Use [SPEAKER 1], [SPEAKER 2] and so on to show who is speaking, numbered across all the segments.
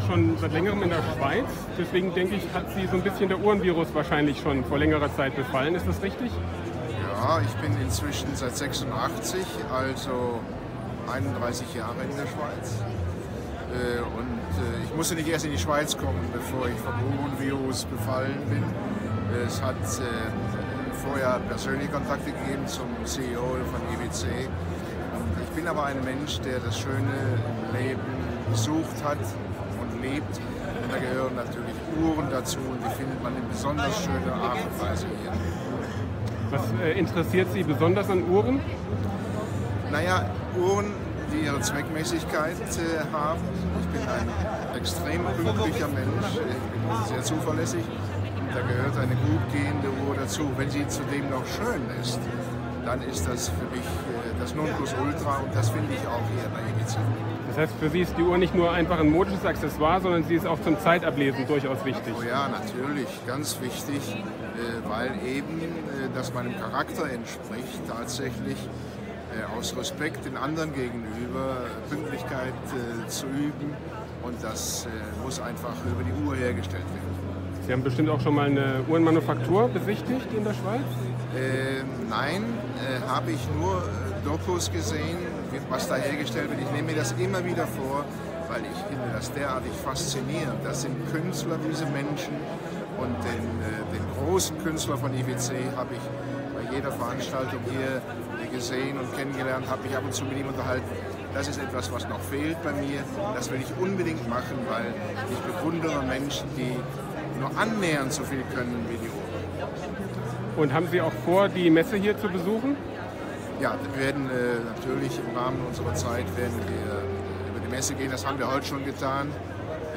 [SPEAKER 1] schon seit längerem in der Schweiz. Deswegen denke ich, hat Sie so ein bisschen der Uhrenvirus wahrscheinlich schon vor längerer Zeit befallen. Ist das richtig?
[SPEAKER 2] Ja, ich bin inzwischen seit 86, also 31 Jahre in der Schweiz. Äh, und äh, ich musste nicht erst in die Schweiz kommen, bevor ich vom Uhrenvirus befallen bin. Es hat äh, vorher persönliche Kontakte gegeben zum CEO von EWC. Ich bin aber ein Mensch, der das Schöne Leben gesucht hat und lebt. Und da gehören natürlich Uhren dazu und die findet man in besonders schöner Art und Weise hier.
[SPEAKER 1] Was äh, interessiert Sie besonders an Uhren?
[SPEAKER 2] Naja, Uhren, die ihre Zweckmäßigkeit äh, haben. Ich bin ein extrem pünktlicher Mensch, ich bin sehr zuverlässig. Und da gehört eine gut gehende Uhr dazu. Wenn sie zudem noch schön ist, dann ist das für mich äh, das Nonplusultra und das finde ich auch hier bei Ibiza.
[SPEAKER 1] Das heißt, für Sie ist die Uhr nicht nur einfach ein modisches Accessoire, sondern sie ist auch zum Zeitablesen durchaus wichtig.
[SPEAKER 2] Oh ja, natürlich, ganz wichtig, äh, weil eben äh, das meinem Charakter entspricht, tatsächlich aus Respekt den anderen gegenüber Pünktlichkeit zu üben und das muss einfach über die Uhr hergestellt werden.
[SPEAKER 1] Sie haben bestimmt auch schon mal eine Uhrenmanufaktur besichtigt in der Schweiz?
[SPEAKER 2] Äh, nein, äh, habe ich nur äh, Dokus gesehen, was da hergestellt wird. Ich nehme mir das immer wieder vor, weil ich finde das derartig faszinierend. Das sind Künstler, diese Menschen. Und den, äh, den großen Künstler von IWC habe ich bei jeder Veranstaltung hier gesehen und kennengelernt, habe mich ab und zu mit ihm unterhalten. Das ist etwas, was noch fehlt bei mir. Das will ich unbedingt machen, weil ich bewundere Menschen, die nur annähernd so viel können wie die Uhr.
[SPEAKER 1] Und haben Sie auch vor, die Messe hier zu besuchen?
[SPEAKER 2] Ja, wir werden äh, natürlich im Rahmen unserer Zeit werden wir äh, über die Messe gehen. Das haben wir heute schon getan.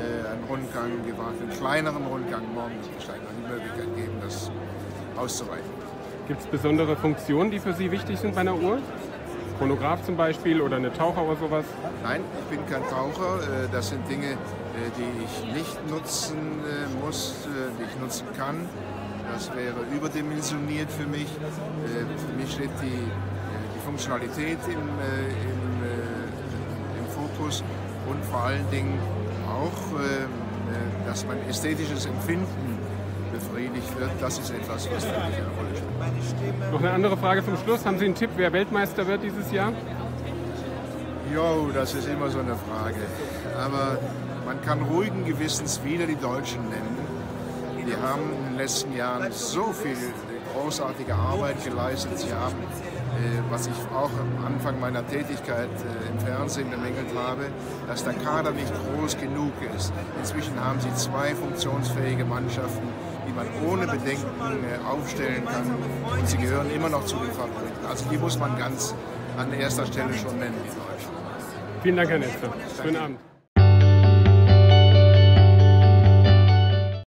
[SPEAKER 2] Äh, einen Rundgang gemacht, einen kleineren Rundgang. Morgen wird es wahrscheinlich noch die Möglichkeit geben, das auszuweiten.
[SPEAKER 1] Gibt es besondere Funktionen, die für Sie wichtig sind bei einer Uhr? Chronograph zum Beispiel oder eine Taucher oder sowas?
[SPEAKER 2] Nein, ich bin kein Taucher. Äh, das sind Dinge, äh, die ich nicht nutzen äh, muss, die ich nutzen kann. Das wäre überdimensioniert für mich. Für mich steht die, die Funktionalität im, im, im, Fokus und vor allen Dingen auch, dass mein ästhetisches Empfinden wird. Das ist etwas, was für mich eine Rolle spielt.
[SPEAKER 1] Noch eine andere Frage zum Schluss. Haben Sie einen Tipp, wer Weltmeister wird dieses Jahr?
[SPEAKER 2] Jo, das ist immer so eine Frage. Aber man kann ruhigen Gewissens wieder die Deutschen nennen. Die haben in den letzten Jahren so viel großartige Arbeit geleistet. Sie haben, äh, was ich auch am Anfang meiner Tätigkeit äh, im Fernsehen bemängelt habe, dass der Kader nicht groß genug ist. Inzwischen haben sie zwei funktionsfähige Mannschaften, die man ohne Bedenken äh, aufstellen kann. Und sie gehören immer noch zu den Favoriten. Also die muss man ganz an erster Stelle schon nennen, die Deutschen.
[SPEAKER 1] Vielen Dank, Herr Netzer. Schönen Abend.